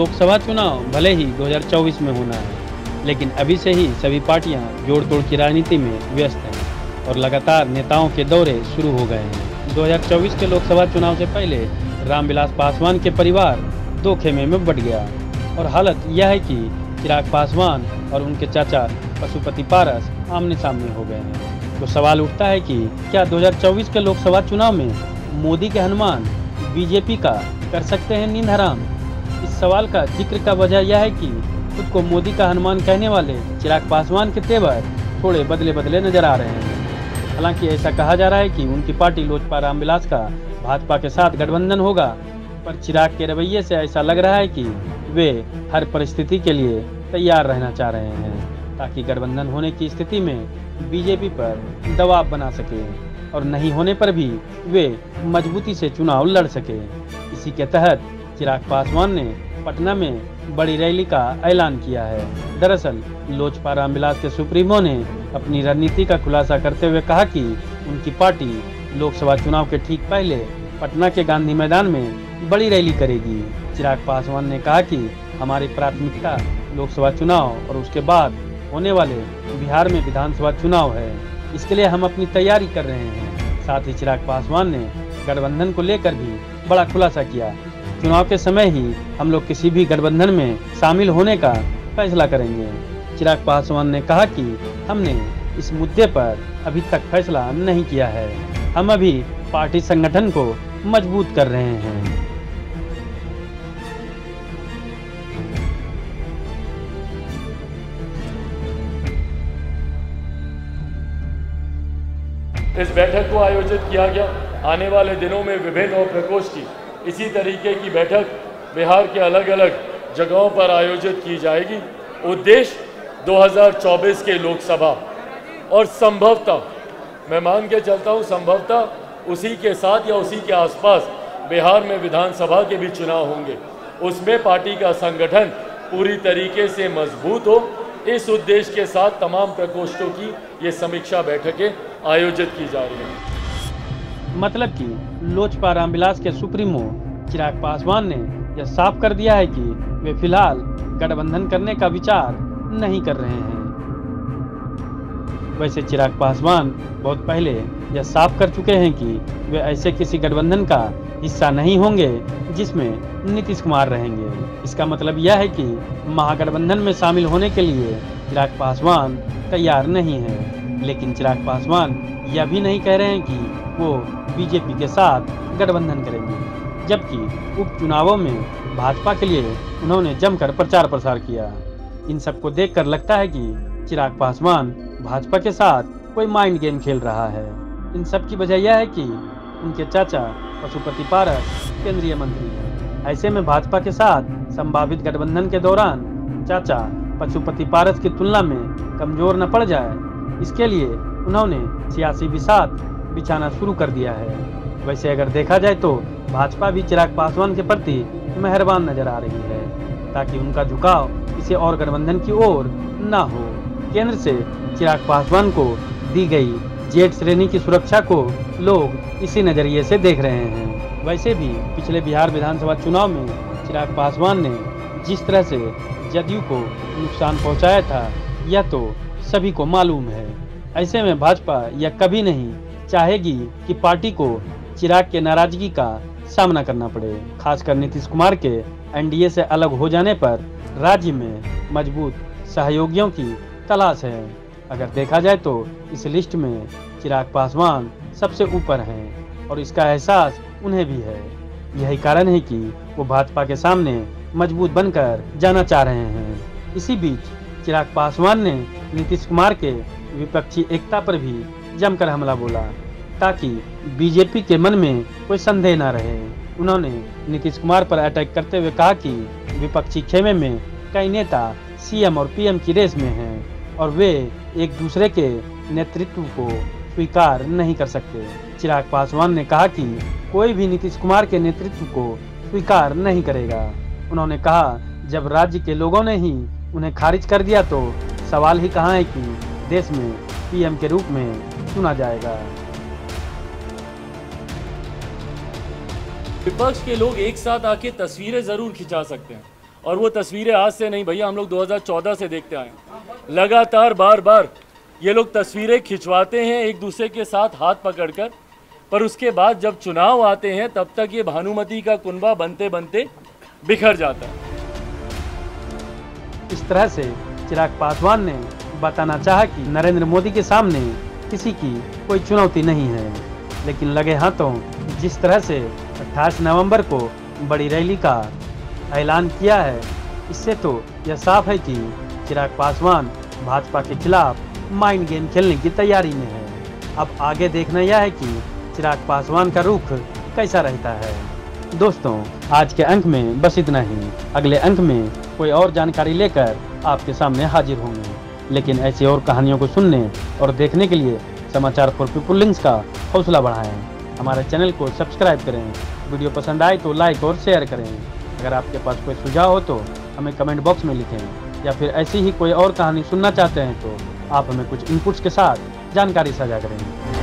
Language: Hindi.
लोकसभा चुनाव भले ही 2024 में होना है, लेकिन अभी से ही सभी पार्टियाँ जोड़ तोड़ की राजनीति में व्यस्त हैं और लगातार नेताओं के दौरे शुरू हो गए हैं। 2024 के लोकसभा चुनाव से पहले रामविलास पासवान के परिवार दो खेमे में बट गया और हालत यह है कि चिराग पासवान और उनके चाचा पशुपति पारस आमने सामने हो गए हैं। तो सवाल उठता है कि क्या 2024 के लोकसभा चुनाव में मोदी के हनुमान बीजेपी का कर सकते हैं नींद हराम? सवाल का ज़िक्र का वजह यह है कि खुद को मोदी का हनुमान कहने वाले चिराग पासवान के तेवर थोड़े बदले बदले नज़र आ रहे हैं। हालाँकि ऐसा कहा जा रहा है कि उनकी पार्टी लोजपा रामविलास का, भाजपा के साथ गठबंधन होगा, पर चिराग के रवैये से ऐसा लग रहा है कि वे हर परिस्थिति के लिए तैयार रहना चाह रहे हैं, ताकि गठबंधन होने की स्थिति में बीजेपी पर दबाव बना सके और नहीं होने पर भी वे मजबूती से चुनाव लड़ सके। इसी के तहत चिराग पासवान ने पटना में बड़ी रैली का ऐलान किया है। दरअसल लोजपा रामविलास के सुप्रीमो ने अपनी रणनीति का खुलासा करते हुए कहा कि उनकी पार्टी लोकसभा चुनाव के ठीक पहले पटना के गांधी मैदान में बड़ी रैली करेगी। चिराग पासवान ने कहा कि हमारी प्राथमिकता लोकसभा चुनाव और उसके बाद होने वाले बिहार में विधानसभा चुनाव है। इसके लिए हम अपनी तैयारी कर रहे हैं। साथ ही चिराग पासवान ने गठबंधन को लेकर भी बड़ा खुलासा किया। चुनाव के समय ही हम लोग किसी भी गठबंधन में शामिल होने का फैसला करेंगे। चिराग पासवान ने कहा कि हमने इस मुद्दे पर अभी तक फैसला नहीं किया है। हम अभी पार्टी संगठन को मज़बूत कर रहे हैं। इस बैठक को आयोजित किया गया। आने वाले दिनों में विभिन्न और प्रकोष्ठ की इसी तरीके की बैठक बिहार के अलग अलग जगहों पर आयोजित की जाएगी। उद्देश्य 2024 के लोकसभा। और संभवतः, मैं मान के चलता हूँ, संभवतः उसी के साथ या उसी के आसपास बिहार में विधानसभा के भी चुनाव होंगे। उसमें पार्टी का संगठन पूरी तरीके से मज़बूत हो। इस उद्देश्य के साथ तमाम प्रकोष्ठों की ये समीक्षा बैठकें आयोजित की जा रही हैं। मतलब कि लोजपा रामविलास के सुप्रीमो चिराग पासवान ने यह साफ़ कर दिया है कि वे फ़िलहाल गठबंधन करने का विचार नहीं कर रहे हैं। वैसे चिराग पासवान बहुत पहले यह साफ़ कर चुके हैं कि वे ऐसे किसी गठबंधन का हिस्सा नहीं होंगे जिसमें नीतीश कुमार रहेंगे। इसका मतलब यह है कि महागठबंधन में शामिल होने के लिए चिराग पासवान तैयार नहीं है। लेकिन चिराग पासवान यह भी नहीं कह रहे हैं कि वो बीजेपी के साथ गठबंधन करेंगे, जबकि उपचुनावों में भाजपा के लिए उन्होंने जमकर प्रचार प्रसार किया। इन सबको देखकर लगता है कि चिराग पासवान भाजपा के साथ कोई माइंड गेम खेल रहा है। इन सब की वजह यह है कि उनके चाचा पशुपति पारस केंद्रीय मंत्री हैं। ऐसे में भाजपा के साथ संभावित गठबंधन के दौरान चाचा पशुपति पारस की तुलना में कमज़ोर न पड़ जाए। इसके लिए उन्होंने सियासी विषाद बिछाना शुरू कर दिया है। वैसे अगर देखा जाए तो भाजपा भी चिराग पासवान के प्रति मेहरबान नज़र आ रही है, ताकि उनका झुकाव किसी और गठबंधन की ओर न हो। केंद्र से चिराग पासवान को दी गई जेट श्रेणी की सुरक्षा को लोग इसी नज़रिए से देख रहे हैं। वैसे भी पिछले बिहार विधानसभा चुनाव में चिराग पासवान ने जिस तरह से जदयू को नुकसान पहुँचाया था, यह तो सभी को मालूम है। ऐसे में भाजपा यह कभी नहीं चाहेगी कि पार्टी को चिराग के नाराज़गी का सामना करना पड़े। खासकर नीतीश कुमार के एनडीए से अलग हो जाने पर राज्य में मज़बूत सहयोगियों की तलाश है। अगर देखा जाए तो इस लिस्ट में चिराग पासवान सबसे ऊपर हैं और इसका एहसास उन्हें भी है। यही कारण है कि वो भाजपा के सामने मज़बूत बनकर जाना चाह रहे हैं। इसी बीच चिराग पासवान ने नीतीश कुमार के विपक्षी एकता पर भी जमकर हमला बोला, ताकि बीजेपी के मन में कोई संदेह न रहे। उन्होंने नीतीश कुमार पर अटैक करते हुए कहा कि विपक्षी खेमे में कई नेता सीएम और पीएम की रेस में हैं और वे एक दूसरे के नेतृत्व को स्वीकार नहीं कर सकते। चिराग पासवान ने कहा कि कोई भी नीतीश कुमार के नेतृत्व को स्वीकार नहीं करेगा। उन्होंने कहा, जब राज्य के लोगों ने ही उन्हें खारिज कर दिया तो सवाल ही कहाँ है कि देश में पीएम के रूप में चुना जाएगा? विपक्ष के लोग एक साथ आके तस्वीरें ज़रूर खिंचा सकते हैं। और वो तस्वीरें आज से नहीं भैया हम लोग 2014 से देखते आए लगातार बार बार ये लोग तस्वीरें खिंचवाते हैं एक दूसरे के साथ हाथ पकड़कर। पर उसके बाद जब चुनाव आते हैं तब तक ये भानुमति का कुनबा बनते बनते बिखर जाता है। इस तरह से चिराग पासवान ने बताना चाहा कि नरेंद्र मोदी के सामने किसी की कोई चुनौती नहीं है। लेकिन लगे हाथों जिस तरह से 28 नवंबर को बड़ी रैली का ऐलान किया है, इससे तो यह साफ़ है कि चिराग पासवान भाजपा के खिलाफ माइंड गेम खेलने की तैयारी में है। अब आगे देखना यह है कि चिराग पासवान का रुख कैसा रहता है। दोस्तों, आज के अंक में बस इतना ही। अगले अंक में कोई और जानकारी लेकर आपके सामने हाजिर होंगे। लेकिन ऐसी और कहानियों को सुनने और देखने के लिए समाचार फॉर पीपुल लिंक्स का हौसला बढ़ाएँ। हमारे चैनल को सब्सक्राइब करें। वीडियो पसंद आए तो लाइक और शेयर करें। अगर आपके पास कोई सुझाव हो तो हमें कमेंट बॉक्स में लिखें। या फिर ऐसी ही कोई और कहानी सुनना चाहते हैं तो आप हमें कुछ इनपुट्स के साथ जानकारी साझा करें।